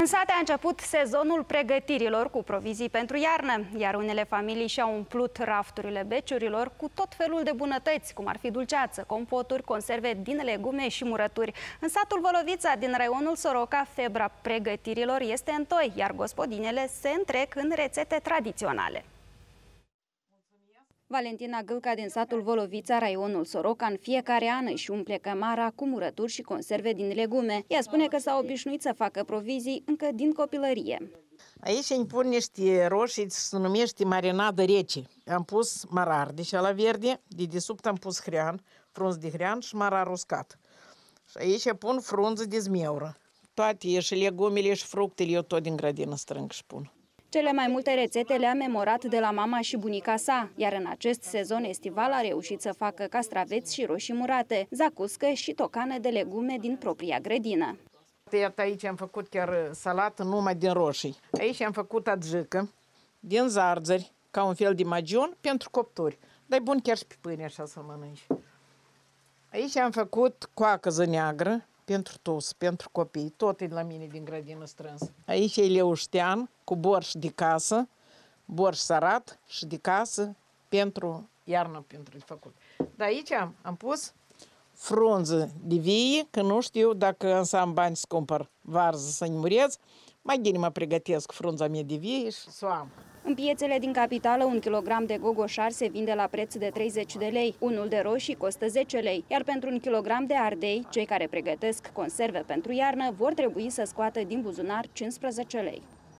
În sate a început sezonul pregătirilor cu provizii pentru iarnă, iar unele familii și-au umplut rafturile beciurilor cu tot felul de bunătăți, cum ar fi dulceață, compoturi, conserve din legume și murături. În satul Volovița, din raionul Soroca, febra pregătirilor este întoi, iar gospodinele se întrec în rețete tradiționale. Valentina Gâlca din satul Volovița, raionul Soroca, în fiecare an își umple cămara cu murături și conserve din legume. Ea spune că s-a obișnuit să facă provizii încă din copilărie. Aici îmi pun niște roșii, se numește marinadă rece. Am pus marar de la verde, de desubt am pus hrean, frunz de hrean și marar uscat. Și aici pun frunză de zmeură. Toate, și legumele și fructele, eu tot din grădină strâng și pun. Cele mai multe rețete le-a memorat de la mama și bunica sa, iar în acest sezon estival a reușit să facă castraveți și roșii murate, zacuscă și tocane de legume din propria grădină. Iată aici am făcut chiar salată numai din roșii. Aici am făcut adjică din zarzări, ca un fel de magion pentru copturi. Dar bun chiar și pe pâine așa să mănânci. Aici am făcut coacăză neagră, pentru toți, pentru copii, tot e la mine din grădină strâns. Aici e leuștean cu borș de casă, borș sarat și de casă pentru iarnă pentru de făcut. Dar aici am, am pus frunză de vie, că nu știu dacă însă am bani să cumpăr varză să-i murez, mai bine mă pregătesc frunza mea de vie și să o am. În piețele din capitală, un kilogram de gogoșar se vinde la preț de 30 de lei, unul de roșii costă 10 lei, iar pentru un kilogram de ardei, cei care pregătesc conserve pentru iarnă vor trebui să scoată din buzunar 15 lei.